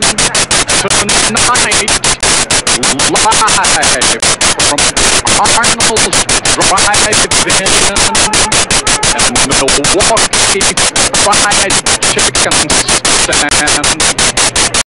tonight, live from Arnold's Drive-In and Milwaukee Fried Chicken Stand.